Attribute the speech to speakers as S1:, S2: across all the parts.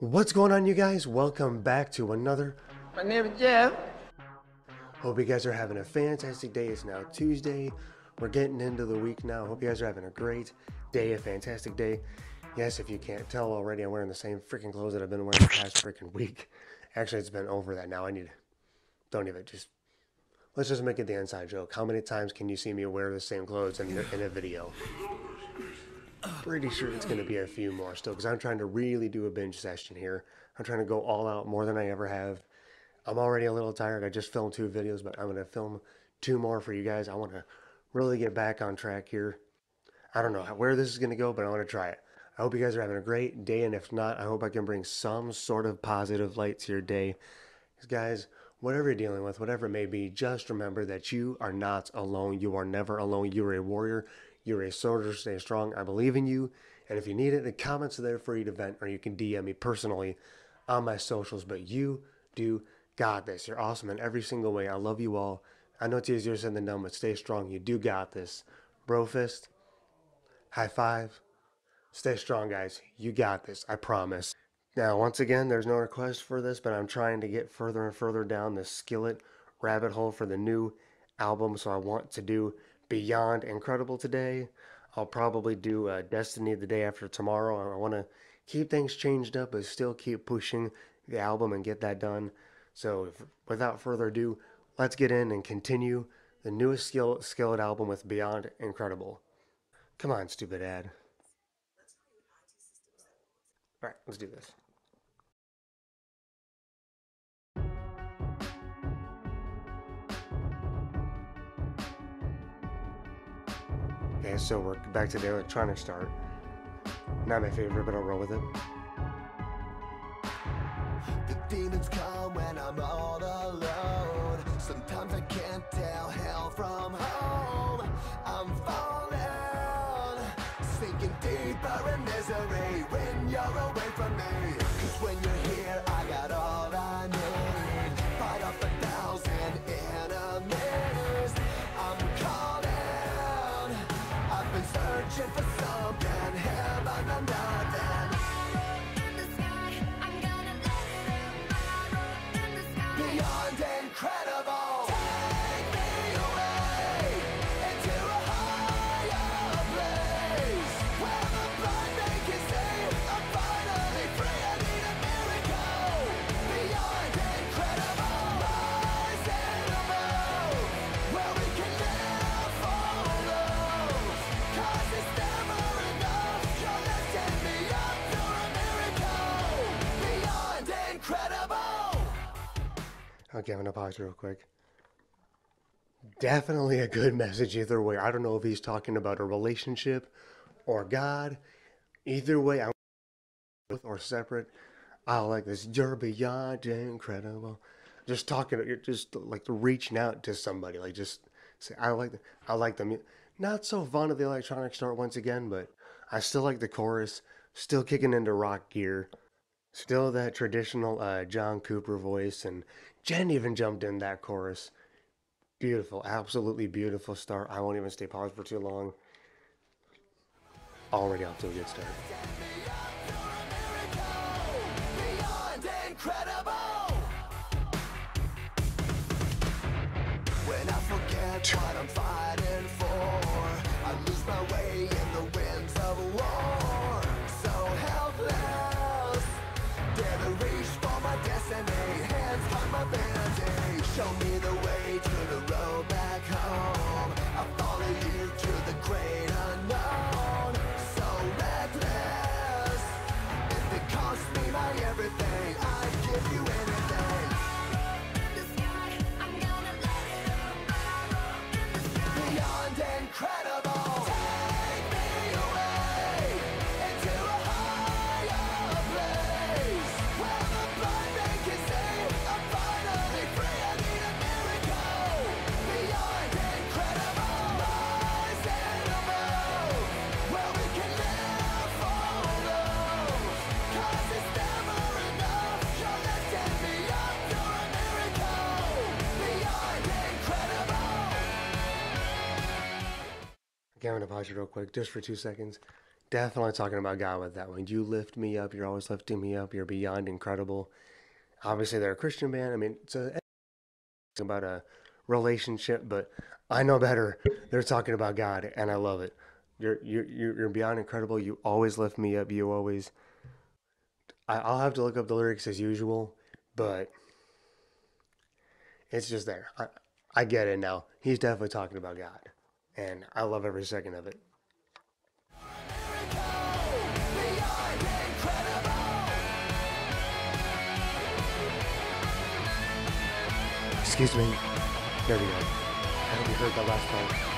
S1: What's going on, you guys? Welcome back to another.
S2: My name is Jeff.
S1: Hope you guys are having a fantastic day. It's now Tuesday. We're getting into the week now. Hope you guys are having a great day, a fantastic day. Yes, if you can't tell already, I'm wearing the same freaking clothes that I've been wearing the past freaking week. Actually, it's been over that now. I need. Don't even just. Let's just make it the inside joke. How many times can you see me wear the same clothes in, in a video? Pretty sure it's going to be a few more still because I'm trying to really do a binge session here. I'm trying to go all out more than I ever have. I'm already a little tired. I just filmed two videos, but I'm going to film two more for you guys. I want to really get back on track here. I don't know where this is going to go, but I want to try it. I hope you guys are having a great day, and if not, I hope I can bring some sort of positive light to your day. Because, guys, whatever you're dealing with, whatever it may be, just remember that you are not alone. You are never alone. You're a warrior. You're a soldier. Stay strong. I believe in you. And if you need it, the comments are there for you to vent, or you can DM me personally on my socials. But you do got this. You're awesome in every single way. I love you all. I know it's easier said than done, but stay strong. You do got this. Bro fist. High five. Stay strong, guys. You got this. I promise. Now, once again, there's no request for this, but I'm trying to get further and further down the skillet rabbit hole for the new album. So I want to do Beyond Incredible today. I'll probably do uh, Destiny the day after tomorrow. I want to keep things changed up, but still keep pushing the album and get that done. So, if, without further ado, let's get in and continue the newest skill, Skillet album with Beyond Incredible. Come on, stupid ad. All right, let's do this. Okay, so we're back to the electronic start. Not my favorite, but I'll roll with it.
S3: The demons come when I'm all alone. Sometimes I can't tell hell from home. I'm falling, sinking deeper in misery I'm
S1: gonna pause real quick. Definitely a good message either way. I don't know if he's talking about a relationship or God. Either way, I'm both or separate. I like this. You're beyond incredible. Just talking, you're just like reaching out to somebody. Like just say, I like, the, I like the. mu- Not so fond of the electronic start once again, but I still like the chorus. Still kicking into rock gear. Still that traditional uh, John Cooper voice, and Jen even jumped in that chorus. Beautiful, absolutely beautiful start. I won't even stay paused for too long. Already off to a good start.
S3: Show me the way
S1: gonna pause you real quick, just for two seconds. Definitely talking about God with that one. You lift me up. You're always lifting me up. You're beyond incredible. Obviously, they're a Christian band. I mean, it's about a relationship, but I know better. They're talking about God, and I love it. You're you're you're beyond incredible. You always lift me up. You always. I, I'll have to look up the lyrics as usual, but it's just there. I I get it now. He's definitely talking about God, and I love every second of it. Excuse me. There we go. I hope you heard that last part.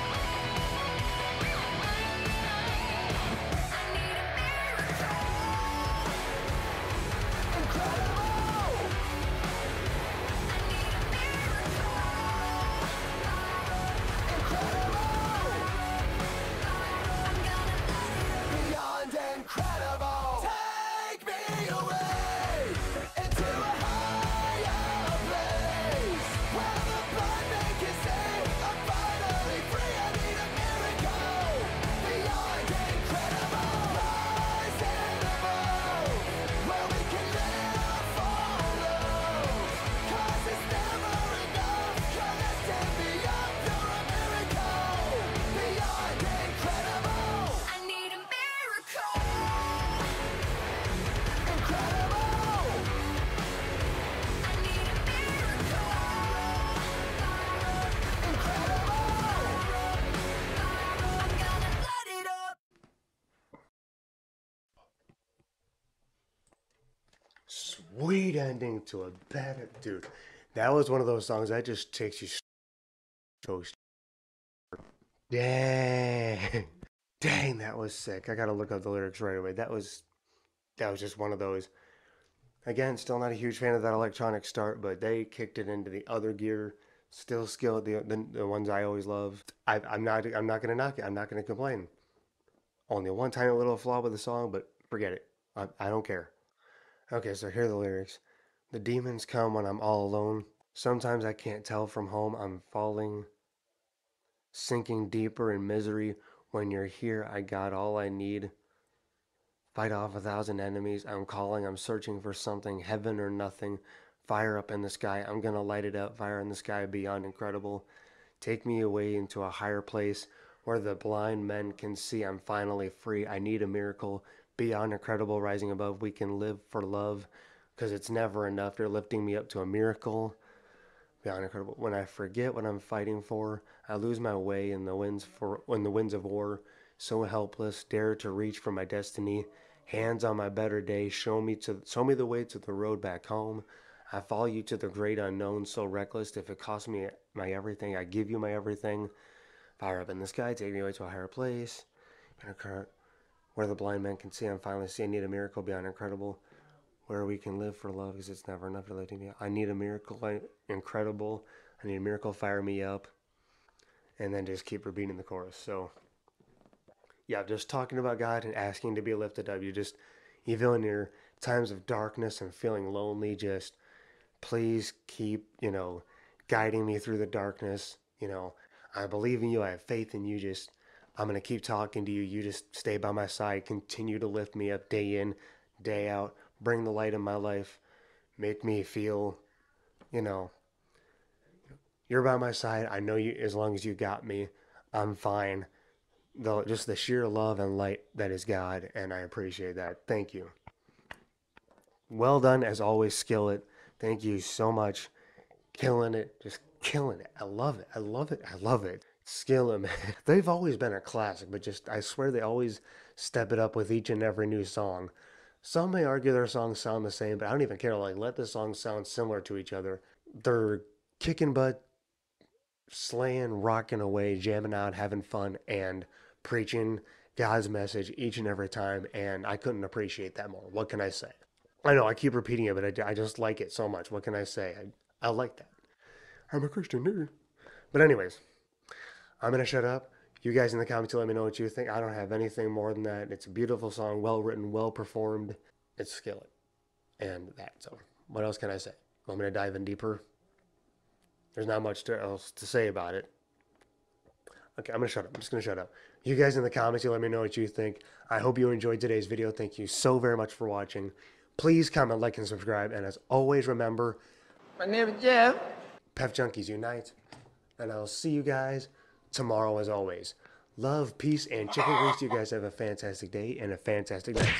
S3: Beyond
S1: Sweet ending to a bad dude. That was one of those songs that just takes you so. Dang, dang, that was sick. I gotta look up the lyrics right away. That was, that was just one of those. Again, still not a huge fan of that electronic start, but they kicked it into the other gear. Still Skillet, the the, the ones I always loved. I, I'm not, I'm not gonna knock it. I'm not gonna complain. Only one tiny little flaw with the song, but forget it. I, I don't care. Okay, so here are the lyrics. The demons come when I'm all alone. Sometimes I can't tell from home. I'm falling, sinking deeper in misery. When you're here, I got all I need. Fight off a thousand enemies. I'm calling, I'm searching for something, heaven or nothing. Fire up in the sky. I'm gonna light it up. Fire in the sky beyond incredible. Take me away into a higher place where the blind men can see I'm finally free. I need a miracle beyond incredible, rising above. We can live for love because it's never enough. You're lifting me up to a miracle beyond incredible. When I forget what I'm fighting for, I lose my way in the winds for in the winds of war. So helpless, dare to reach for my destiny. Hands on my better day, show me to show me the way to the road back home. I follow you to the great unknown, so reckless. If it costs me my everything, I give you my everything. Fire up in the sky, take me away to a higher place. In a current where the blind man can see, I'm finally seeing. Need a miracle beyond incredible, where we can live for love, because it's never enough to let me. I need a miracle, I, incredible. I need a miracle, fire me up, and then just keep repeating the chorus. So, yeah, just talking about God and asking to be lifted up. You just, even in your times of darkness and feeling lonely, just please keep, you know, guiding me through the darkness. You know, I believe in you. I have faith in you. Just, I'm going to keep talking to you. You just stay by my side. Continue to lift me up day in, day out. Bring the light in my life. Make me feel, you know, you're by my side. I know you, as long as you got me, I'm fine. The, just the sheer love and light that is God, and I appreciate that. Thank you. Well done, as always, Skillet. Thank you so much. Killing it, just killing it. I love it. I love it. I love it. Skillet, man. They've always been a classic, but just, I swear they always step it up with each and every new song. Some may argue their songs sound the same, but I don't even care. Like, let the songs sound similar to each other. They're kicking butt, slaying, rocking away, jamming out, having fun, and preaching God's message each and every time. And I couldn't appreciate that more. What can I say? I know I keep repeating it, but I, I just like it so much. What can I say? I, I like that. I'm a Christian dude. But, anyways, I'm going to shut up. You guys in the comments, let me know what you think. I don't have anything more than that. It's a beautiful song, well written, well performed. It's Skillet. And that. So, what else can I say? I'm going to dive in deeper? There's not much to, else to say about it. Okay, I'm going to shut up. I'm just going to shut up. You guys in the comments, you let me know what you think. I hope you enjoyed today's video. Thank you so very much for watching. Please comment, like, and subscribe. And as always, remember,
S4: my name is Jeff.
S1: Peff Junkies Unite. And I'll see you guys tomorrow as always. Love, peace, and chicken wings you guys. Have a fantastic day and a fantastic night.